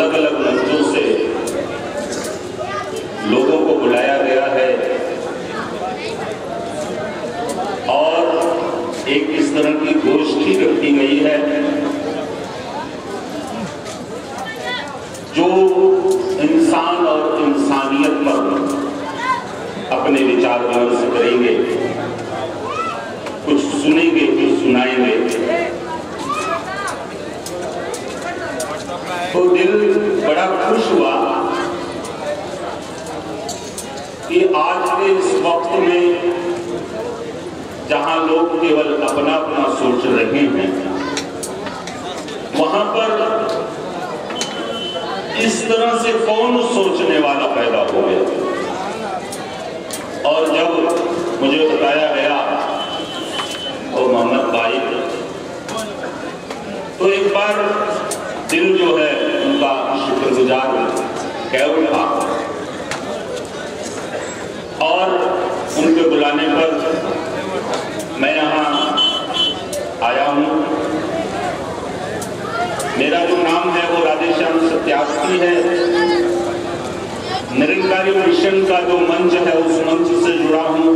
अलग अलग जहाँ लोग केवल अपना अपना सोच रहे हैं, वहाँ पर इस तरह से कौन सोचने वाला पैदा हो गया? और जब मुझे बताया गया तो मोहम्मद भाई तो एक बार दिल जो है उनका शुक्रगुजार कह उठा। और उनके बुलाने पर मैं यहाँ आया हूँ। मेरा जो नाम है वो राधेश्याम सत्यार्थी है। निरंकारी मिशन का जो मंच है, उस मंच से जुड़ा हूँ।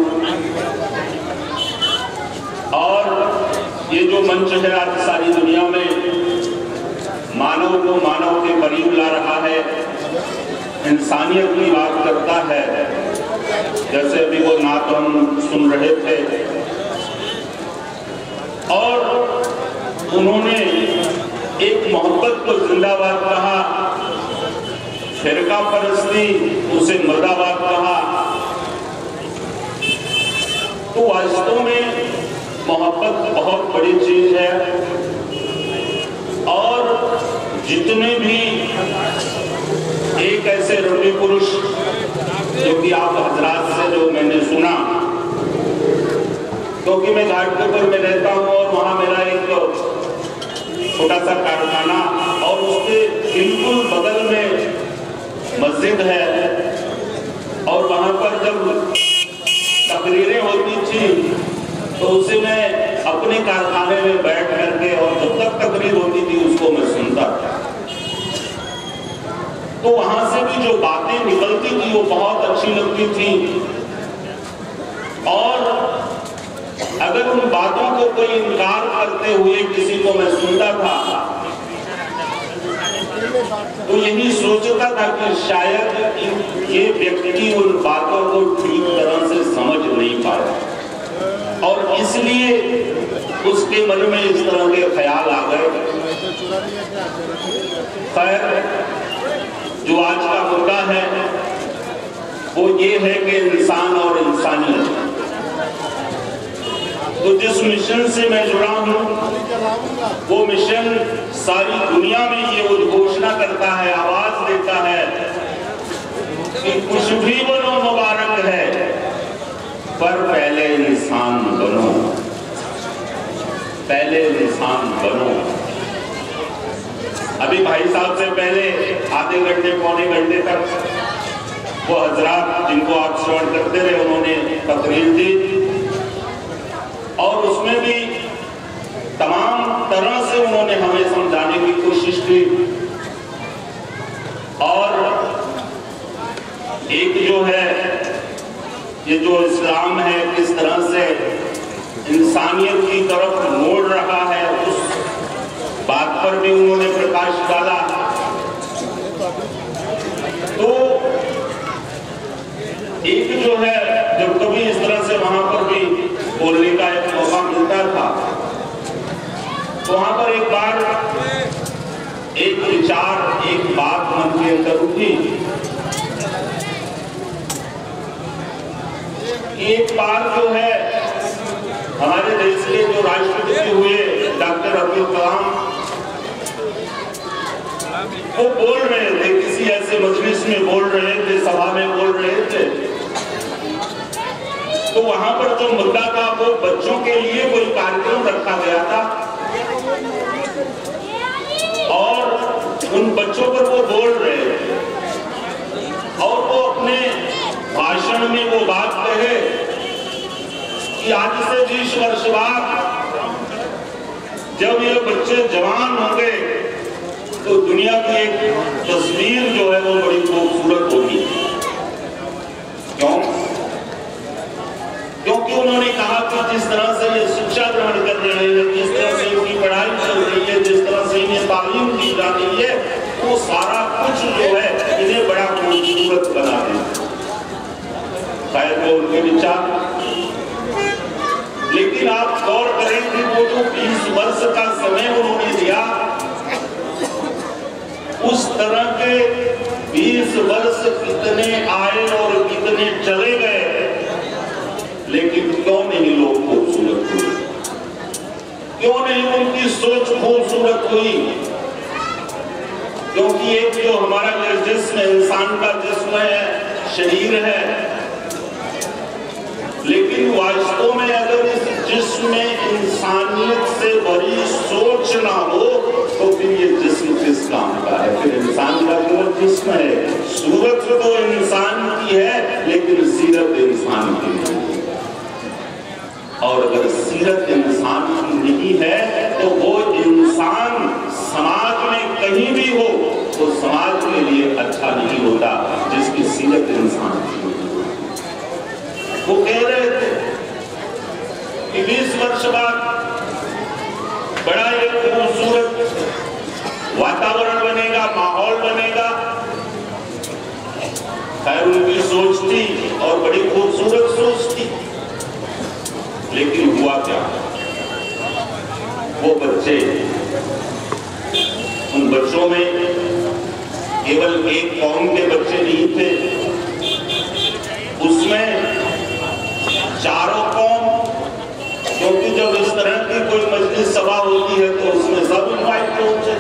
और ये जो मंच है, आज सारी दुनिया में मानव को मानव के करीब ला रहा है। इंसानियत की बात करता है। जैसे अभी वो नात हम सुन रहे थे। और उन्होंने एक मोहब्बत को जिंदाबाद कहा। फिरका परस्ती उसे मर्दाबाद कहा। तो वास्तव में मोहब्बत बहुत बड़ी चीज़ है। और जितने भी एक ऐसे रवि पुरुष जो कि आप हजरात से जो मैंने सुना, क्योंकि मैं घाटकोपर में रहता हूँ वहाँ मेरा एक छोटा सा कारखाना और उसके बिल्कुल बगल में मस्जिद है। और वहाँ पर जब तकरीरें होती थी तो उसे मैं अपने कारखाने में बैठ करके और जब तक तकरीर होती थी, उसको मैं सुनता था। तो वहाँ से भी जो बातें निकलती थी, वो बहुत अच्छी लगती थी। और अगर उन बातों को कोई इनकार करते हुए किसी को मैं सुनता था तो यही सोचता था कि शायद ये व्यक्ति उन बातों को ठीक तरह से समझ नहीं पाया। और इसलिए उसके मन में इस तरह के ख्याल आ गए। खैर, जो आज का मुद्दा है, वो ये है कि इंसान और इंसानियत तो जिस मिशन से मैं जुड़ा हूँ, वो मिशन सारी दुनिया में ये उद्घोषणा करता है, आवाज़ देता है कि कुछ भी बनो मुबारक है, पर पहले इंसान बनो। पहले इंसान बनो। अभी भाई साहब से पहले आधे घंटे, पौने घंटे तक वो हजरात जिनको आप श्रवण करते रहे, उन्होंने तकरीर दी। और उसमें भी तमाम तरह से उन्होंने हमें समझाने की कोशिश की। और एक जो है, ये जो इस्लाम है, किस तरह से इंसानियत की तरफ़ मोड़ रहा है, उस बात पर भी उन्होंने प्रकाश डाला तो एक जो है जब कभी इस तरह से वहाँ पर भी बोलने का एक मौका मिलता था तो वहाँ पर बार एक विचार, एक बात मन के अंदर उठी। एक बार जो है, हमारे देश के जो राष्ट्रपति हुए, डॉक्टर अब्दुल कलाम, वो बोल रहे थे, किसी ऐसे मजलिस में बोल रहे थे, सभा में बोल रहे थे। तो वहाँ पर जो मुद्दा था, वो बच्चों के लिए कोई कार्यक्रम रखा गया था। और उन बच्चों पर वो बोल रहे थे और वो अपने भाषण में वो बात कहे कि आज से बीस वर्ष बाद जब ये बच्चे जवान होंगे तो दुनिया की एक तस्वीर जो है वो बड़ी खूबसूरत होगी। क्यों? क्योंकि उन्होंने कहा कि जिस तरह से ये शिक्षा ग्रहण कर रहे हैं, जिस तरह से इनकी पढ़ाई चल रही है, जिस तरह से इन्हें तालीम दी जा रही है, वो सारा कुछ जो है इन्हें बड़ा खूबसूरत बना दे शायद वो उनके विचार लेकिन आप गौर करें कि वो जो बीस वर्ष का समय उन्होंने दिया, उस तरह के बीस वर्ष कितने आए और कितने चले गए, लेकिन क्यों नहीं लोग हुए क्यों नहीं उनकी सोच खूबसूरत हुई क्योंकि एक जो हमारा जो जिस्म इंसान का जिस्म है, शरीर है, लेकिन वास्तव में अगर इस जिस्म में इंसानियत से भरी सोच ना हो तो फिर ये जिस्म किस काम का है? फिर इंसान का केवल जिस्म है, सूरत तो इंसान की है, लेकिन सीरत इंसान की नहीं। और अगर सीरत इंसान की नहीं है तो वो इंसान समाज में कहीं भी हो तो समाज के लिए अच्छा नहीं होता, जिसकी सीरत इंसान वो कह रहे थे कि बीस वर्ष बाद बड़ा एक खूबसूरत वातावरण बनेगा, माहौल बनेगा। खैर, उनकी सोच थी और बड़ी खूबसूरत सोच थी। लेकिन हुआ क्या? वो बच्चे, उन बच्चों में केवल एक कौम के बच्चे नहीं थे। उसमें चारों कौम, क्योंकि जब इस तरह की कोई मजलिस सभा होती है तो उसमें सब इन्वाइट होते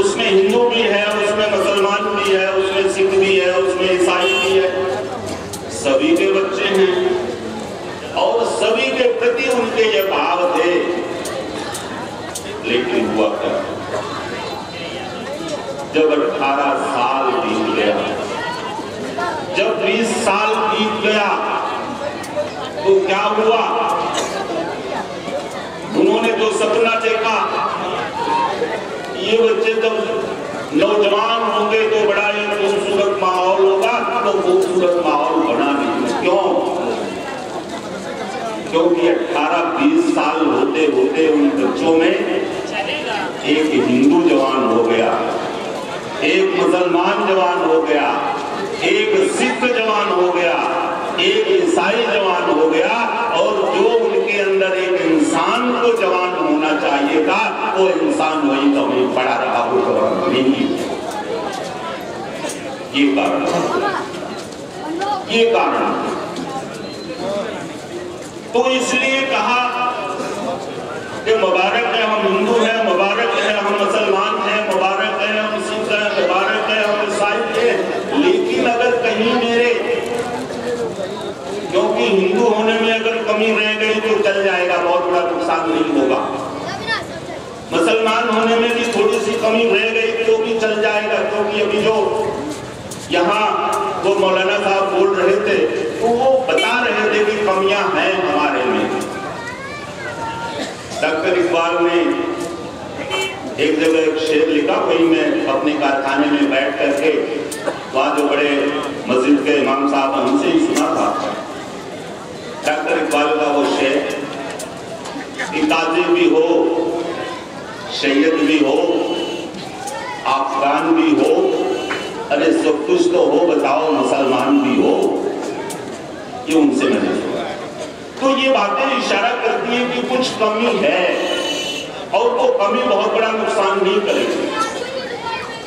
उसमें हिंदू भी है उसमें मुसलमान भी है उसमें सिख भी है उसमें ईसाई भी है सभी के बच्चे हैं और सभी के उनके ये भाव थे। लेकिन हुआ क्या? जब 18 साल बीत गया, जब 20 साल बीत गया तो क्या हुआ? उन्होंने जो सपना देखा, ये बच्चे जब नौजवान होंगे तो बड़ा ही खूबसूरत माहौल होगा तो खूबसूरत माहौल बना नहीं क्यों? क्योंकि 18-20 साल होते होते उन बच्चों में एक हिंदू जवान हो गया एक मुसलमान जवान हो गया एक सिख जवान हो गया एक ईसाई जवान हो गया और जो उनके अंदर एक इंसान को जवान होना चाहिए था वो इंसान वही तो वही पड़ा रहा वो जवान नहीं ये कारण। ये कारण। तो इसलिए कहा कि मुबारक है, हम हिंदू हैं, मुबारक है, हम मुसलमान हैं, मुबारक है, हम सिख हैं मुबारक है, हम ईसाई हैं। लेकिन अगर कहीं मेरे, क्योंकि हिंदू होने में अगर कमी रह गई तो चल जाएगा, बहुत बड़ा नुकसान नहीं होगा। मुसलमान होने में भी थोड़ी सी कमी रह गई तो भी चल जाएगा, क्योंकि अभी जो यहाँ वो मौलाना साहब बोल रहे थे तो वो बता रहे थे कि कमियाँ हैं हमारे में डॉक्टर इकबाल ने एक जगह एक शेर लिखा, वही मैं अपने कारखाने में बैठ करके वहाँ जो बड़े मस्जिद के इमाम साहब हमसे ही सुना था। डॉक्टर इकबाल का वो शेर कि काजी भी हो, सैयद भी हो, अफगान भी हो, अरे सब कुछ तो हो, बताओ मुसलमान भी हो, ये उनसे मैंने ये बातें इशारा करती है कि कुछ कमी है और वो कमी बहुत बड़ा नुकसान नहीं करेगी।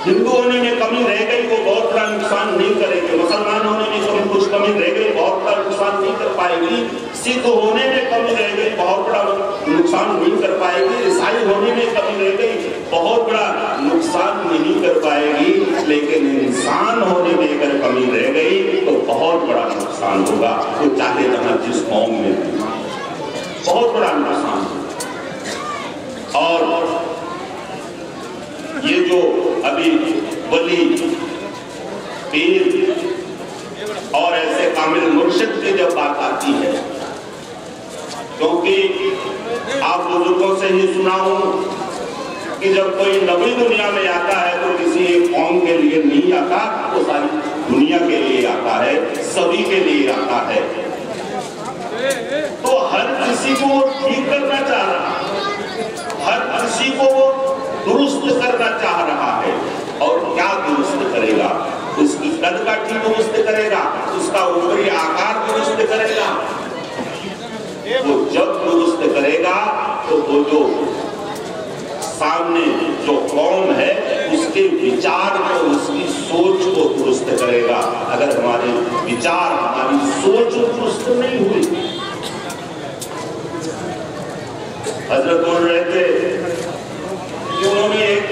हिंदू होने में कमी रह गई, वो बहुत बड़ा नुकसान नहीं करेगी। मुसलमान होने में कमी कुछ कमी रह गई, बहुत बड़ा नुकसान नहीं कर पाएगी। सिख होने में कमी रह गई, बहुत बड़ा नुकसान नहीं कर पाएगी। ईसाई होने में कमी रह गई, बहुत बड़ा नुकसान नहीं कर पाएगी। लेकिन इंसान होने में अगर कमी रह गई तो बहुत बड़ा नुकसान होगा। वो चाहे जहाँ जिस कौम में बहुत बड़ा नुकसान और ये जो अभी बली, पीर और ऐसे कामिल मुर्शिद की जब बात आती है, क्योंकि आप बुज़ुर्गों से ही सुना हूँ कि जब कोई नवी दुनिया में आता है तो किसी एक कौम के लिए नहीं आता, वो सारी दुनिया के लिए आता है, सभी के लिए आता है। तो हर किसी को ठीक करना चाह रहा हर किसी को वो दुरुस्त करना चाह रहा है। और क्या दुरुस्त करेगा? उसकी कद का ठीक दुरुस्त करेगा, उसका ऊपरी आकार दुरुस्त करेगा। वो जब दुरुस्त करेगा तो वो जो सामने जो कौम है, उसके विचार को, उसकी सोच को दुरुस्त करेगा। अगर हमारे विचार, हमारी सोच दुरुस्त नहीं हुई। हज़रत बोल रहे थे कि उन्होंने एक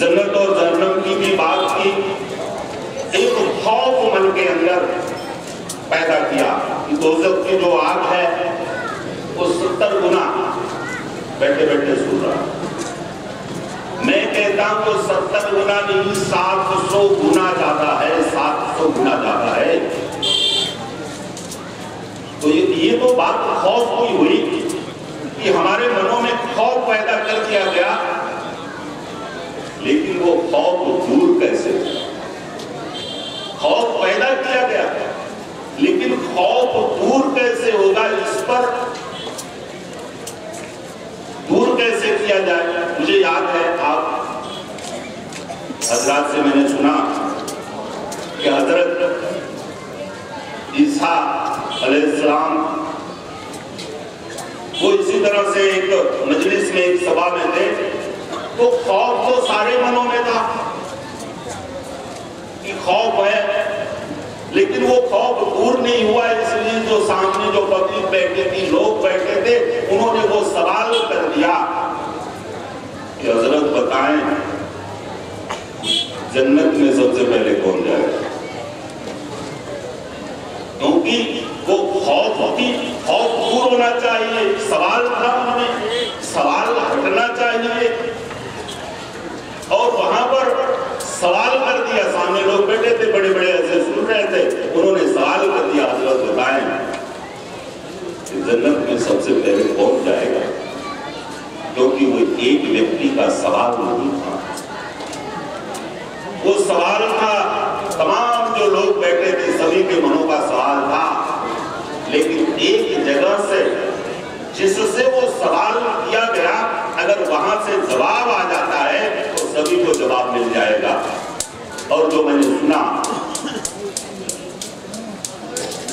जन्नत और जहन्नम की भी बात की एक खौफ मन के अंदर पैदा किया कि दोजक की जो आग है वो सत्तर गुना बैठे बैठे सुन रहा मैं कहता हूँ सत्तर गुना नहीं सात सौ गुना ज़्यादा है सात सौ गुना ज़्यादा है। तो ये, ये तो बात खौफ की हुई कि हमारे मनों में दिया गया? लेकिन वो खौफ दूर कैसे खौफ पैदा किया गया। लेकिन खौफ दूर कैसे होगा इस पर दूर कैसे किया जाए? मुझे याद है आप हज़रत से मैंने सुना कि हज़रत ईसा अलैहिस्सलाम वो इसी तरह से एक मजलिस में एक सभा में थे। तो खौफ तो सारे मनों में था कि खौफ है। लेकिन वो खौफ दूर नहीं हुआ, इसलिए जो सामने जो पब्लिक बैठे थी, लोग बैठे थे, उन्होंने वो सवाल कर दिया कि हज़रत बताएँ, जन्नत में सबसे पहले कौन जाएगा क्योंकि वो खौफ होती, खौफ दूर होना चाहिए। सवाल था हमें, सवाल हटना चाहिए। और वहाँ पर सवाल कर दिया। सामने लोग बैठे थे बड़े बड़े ऐसे सुन रहे थे उन्होंने सवाल कर दिया हज़रत बताएँ जन्नत में सबसे पहले कौन जाएगा क्योंकि वो एक व्यक्ति का सवाल नहीं था वो सवाल था तमाम जो लोग बैठे थे सभी के मनों का सवाल था लेकिन एक जगह से जिससे वो सवाल किया गया अगर वहाँ से जवाब आ जाता है तो सभी को जवाब मिल जाएगा और जो मैंने सुना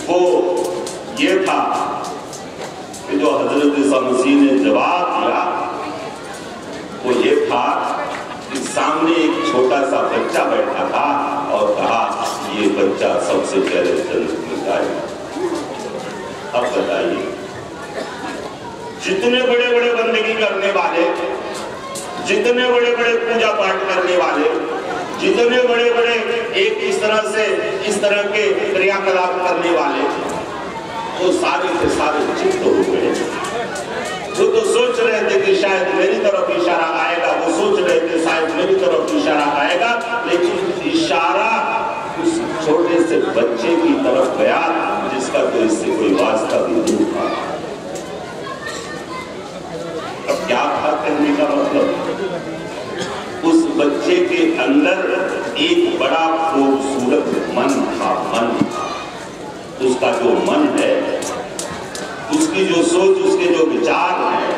वो ये था कि जो हज़रत मसीह ने जवाब दिया वो ये था कि सामने एक छोटा सा बच्चा बैठा था और कहा ये बच्चा सबसे पहले अब बताइए, जितने बड़े बड़े बंदगी करने वाले, जितने बड़े बड़े पूजा पाठ करने वाले, जितने बड़े बड़े एक इस तरह से इस तरह के क्रियाकलाप करने वाले, वो तो सारे के सारे चित्त हो गए। वो तो सोच रहे थे कि शायद मेरी तरफ़ इशारा आएगा, वो सोच रहे थे शायद मेरी तरफ़ इशारा आएगा, लेकिन इशारा से बच्चे की तरफ़ गया जिसका तो इससे कोई वास्ता भी नहीं था। अब क्या था कहने का मतलब? उस बच्चे के अंदर एक बड़ा खूबसूरत मन था, मन। उसका जो मन है, उसकी जो सोच, उसके जो विचार है,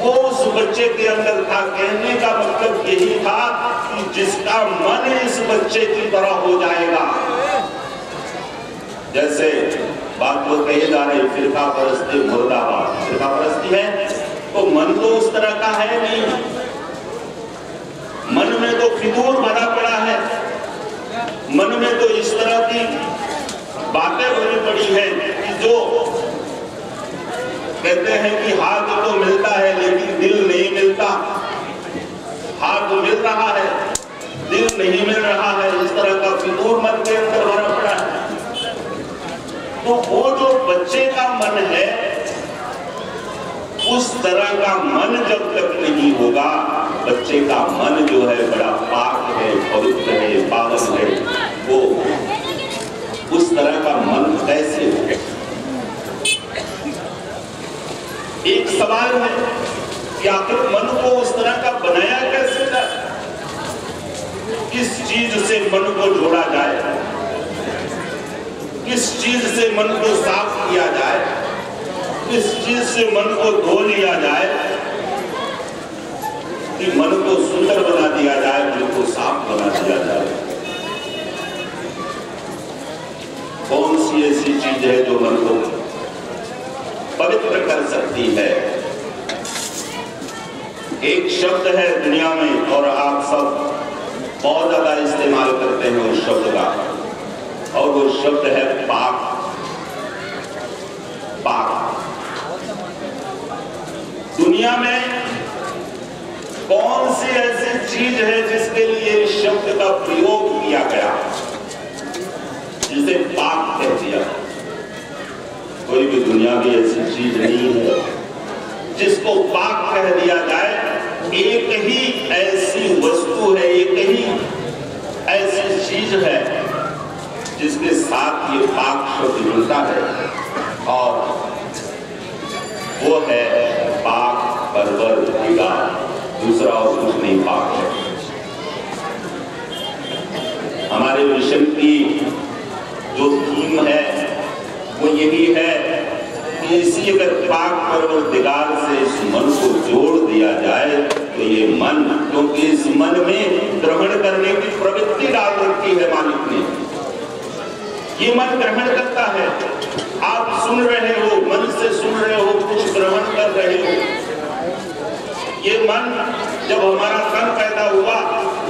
वो उस बच्चे के अंदर था। कहने का मतलब यही था कि जिसका मन इस बच्चे की तरह हो जाएगा जैसे बात वो कही जा रही फिरका परस्ती, मुर्दाबाद। फिरका परस्ती है तो मन तो उस तरह का है नहीं। मन में तो फितूर भरा पड़ा है। मन में तो इस तरह की बातें भरी पड़ी है कि जो कहते हैं कि हाथ तो मिलता है, लेकिन दिल नहीं मिलता। हाथ मिल रहा है, दिल नहीं मिल रहा है, इस तरह का फितूर मन के अंदर भरा तो वो जो बच्चे का मन है, उस तरह का मन जब तक नहीं होगा, बच्चे का मन जो है बड़ा पाक है, पवित्र है, पावन है, वो उस तरह का मन कैसे हो एक सवाल है कि आखिर मन को उस तरह का बनाया कैसे था किस चीज़ से मन को जोड़ा जाए? किस चीज़ से मन को साफ़ किया जाए? किस चीज़ से मन को धो लिया जाए? कि मन को सुंदर बना दिया जाए, मन को साफ़ बना दिया जाए। कौन सी ऐसी चीज़ है जो मन को पवित्र कर सकती है? एक शब्द है दुनिया में, और आप सब बहुत ज़्यादा इस्तेमाल करते हैं उस शब्द का। और वो शब्द है पाक। पाक। दुनिया में कौन सी ऐसी चीज़ है जिसके लिए शब्द का प्रयोग किया गया? जिसे पाक कह दिया कोई भी दुनिया की ऐसी चीज़ नहीं है जिसको पाक कह दिया जाए। एक ही ऐसी वस्तु है, एक ही ऐसी चीज़ है जिसके साथ ये पाक शब्द जुड़ता है, और वो है पाक परवर दूसरा और कुछ नहीं पाक है। हमारे मिशन की जो थीम है, वो यही है कि इसी अगर पाक परवर दिगार से इस मन को जोड़ दिया जाए तो ये मन, क्योंकि इस मन में ग्रहण करने की प्रवृत्ति डाल रखी है मालिक ने। ये मन ग्रहण करता है। आप सुन रहे हो, मन से सुन रहे हो, कुछ ग्रहण कर रहे हो। ये मन जब हमारा तन पैदा हुआ,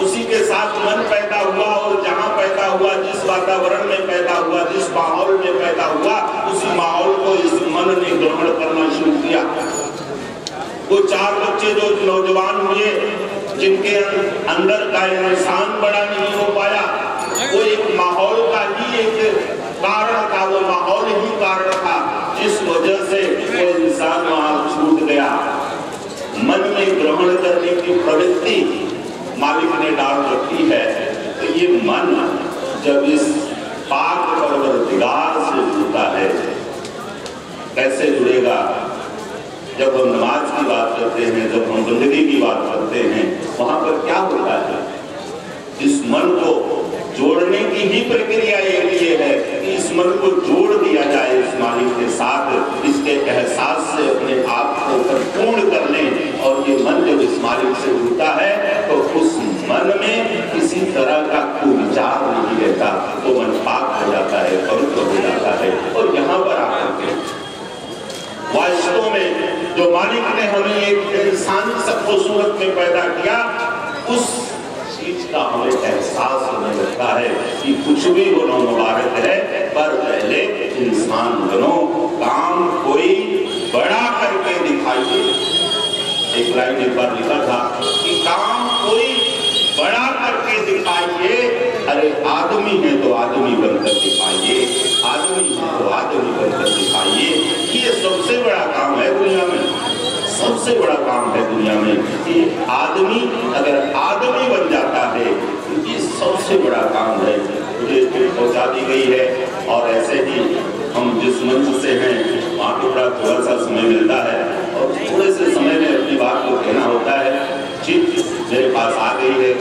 उसी के साथ मन पैदा हुआ और जहाँ पैदा हुआ, जिस वातावरण में पैदा हुआ, जिस माहौल में पैदा हुआ, उसी माहौल को इस मन ने ग्रहण करना शुरू किया। वो चार बच्चे जो नौजवान हुए, जिनके अंदर का इंसान बड़ा नहीं हो पाया वो एक माहौल का ही एक कारण था वो माहौल ही कारण था, जिस वजह से वो इंसान वहाँ छूट गया। मन में ग्रहण करने की प्रवृत्ति मालिक ने डाल रखी है। तो ये मन जब इस पाक परवरदिगार से जुड़ता है, कैसे जुड़ेगा? जब हम नमाज़ की बात करते हैं, जब हम ज़िंदगी की बात करते हैं, वहाँ पर क्या होता है? इस मन को जोड़ने की ही प्रक्रिया एक ये है कि इस मन को जोड़ दिया जाए इस मालिक के साथ, इसके एहसास से अपने आप को परिपूर्ण कर लें और ये मन जब इस मालिक से जुड़ता है तो उस मन में किसी तरह का कोई विचार नहीं रहता। तो मन पाक हो जाता है, पवित्र हो जाता है और यहाँ पर आकर के वास्तव में जो मालिक ने हमें एक इंसान सबको सूरत में पैदा किया, उस चीज़ का हमें एहसास होने लगता है कि कुछ भी बनो मुबारक है, पर पहले इंसान बनो काम कोई बड़ा करके दिखाइए एक लाइन एक बार लिखा था कि काम कोई बड़ा करके दिखाइए, अरे आदमी है तो आदमी बनकर दिखाइए, आदमी है तो आदमी बनकर दिखाइए। ये सबसे बड़ा काम है दुनिया में। सबसे बड़ा काम है दुनिया में कि आदमी अगर आदमी बन जाता है तो ये सबसे बड़ा काम है। मुझे पहुँचा दी गई है और ऐसे ही हम जिस मंच से हैं, वहाँ बड़ा थोड़ा सा समय मिलता है और थोड़े से समय में अपनी बात को कहना होता है चीज़ मेरे पास आ गई है,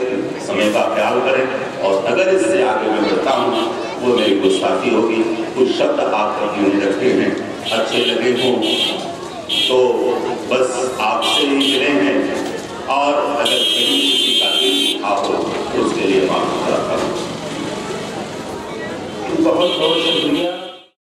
समय का ख्याल करें और अगर इससे आगे मैं बढ़ता हूँ, वो मेरी गुस्ताखी होगी, कुछ शब्द आप यूँ रखे हैं, अच्छे लगे हों तो बस आपसे ही मिले हैं। और अगर कहीं किसी का दिल दुखा हो तो उसके लिए माफ़ करता हूँ बहुत बहुत